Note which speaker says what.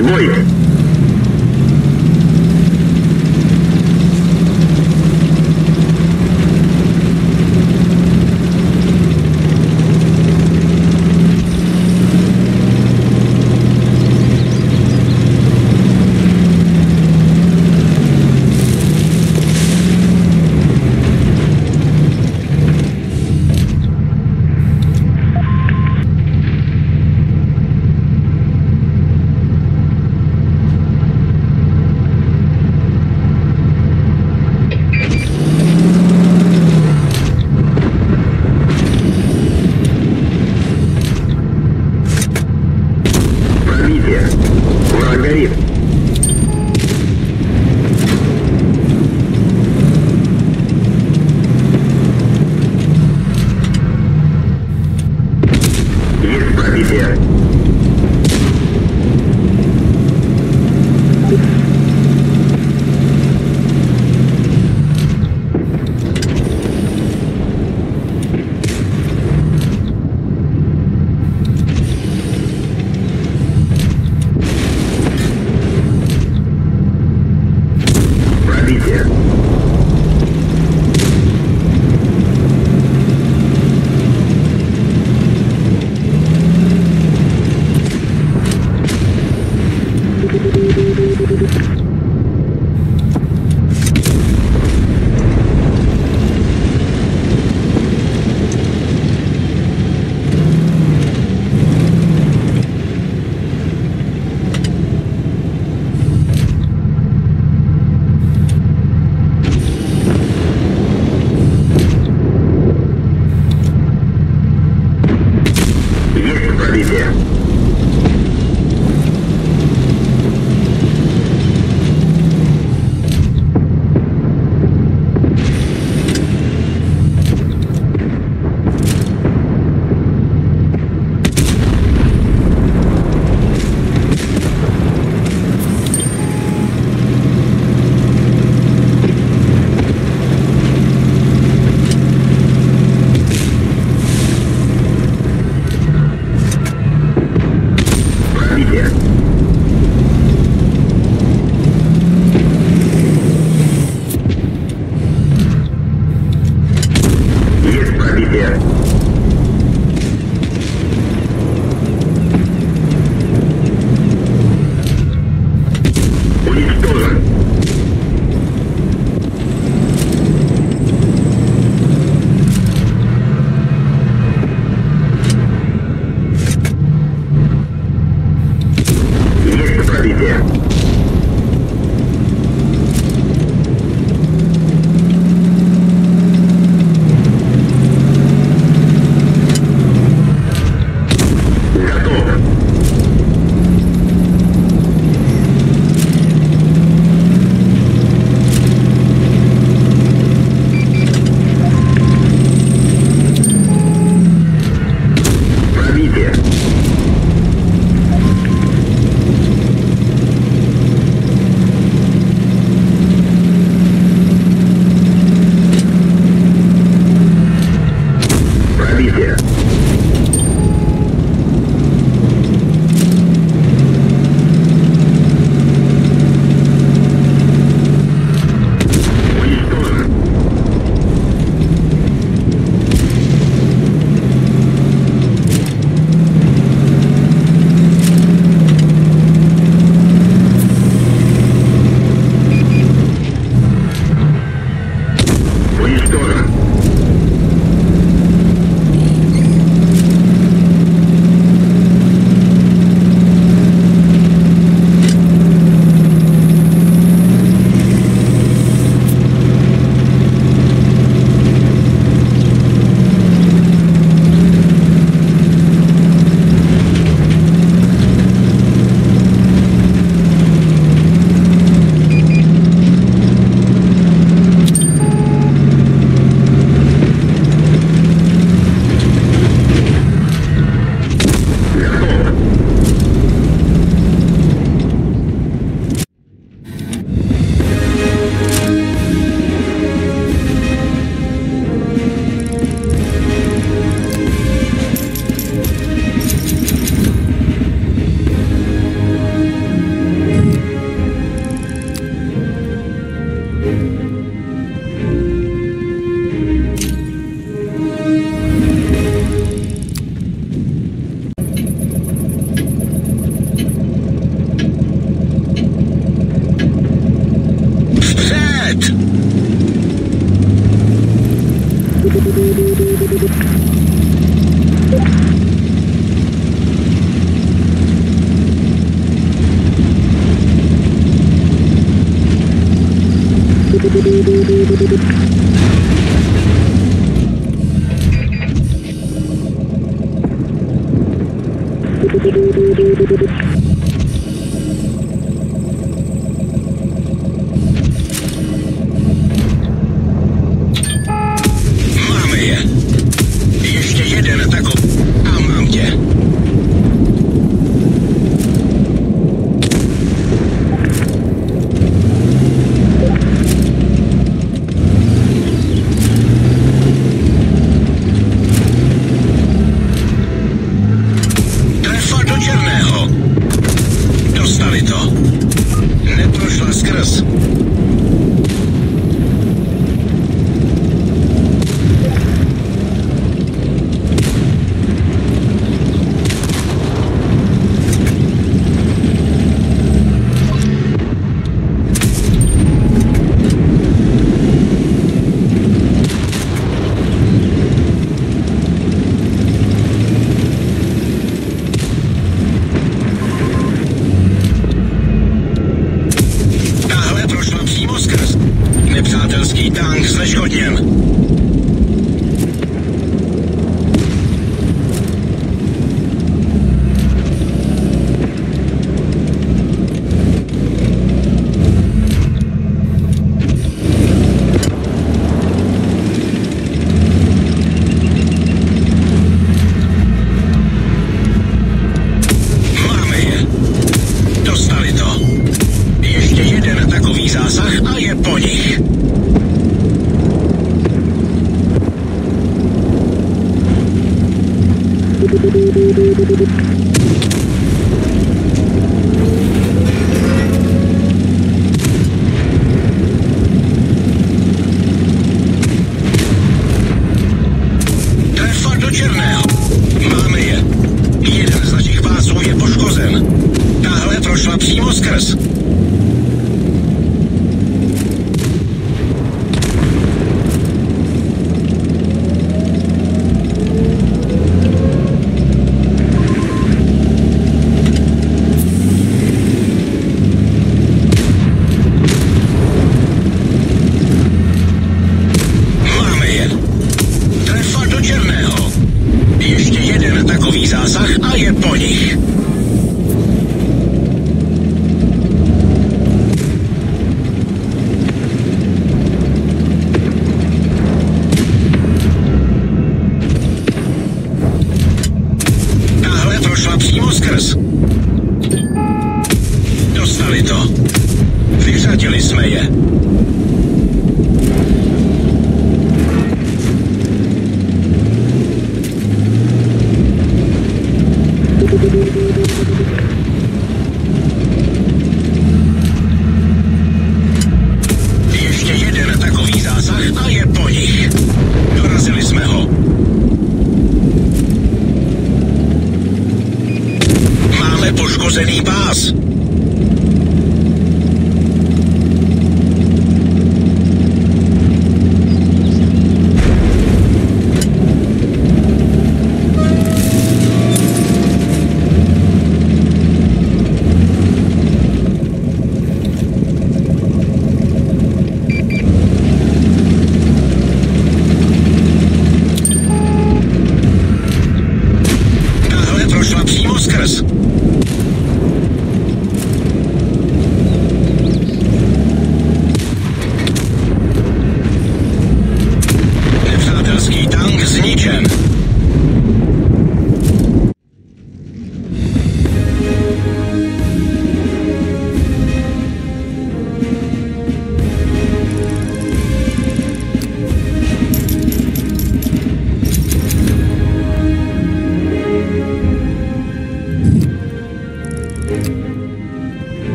Speaker 1: Void.
Speaker 2: вырос zneškodněn. Přímo